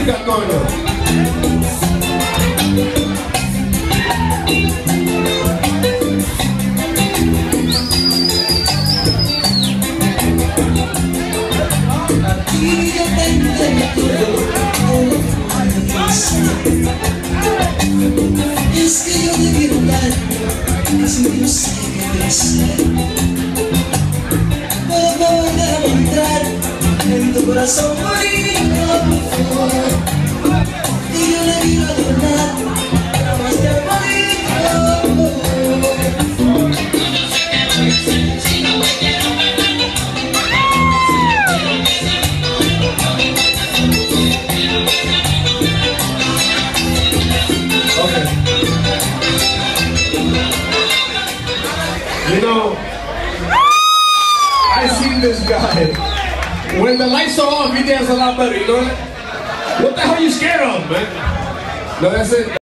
música, coño. Es que yo de verdad no sé qué hacer Puedo volver a entrar en tu corazón You know, I seen this guy. When the lights are off, he dance a lot better, you know? What the hell are you scared of, man? No, that's it.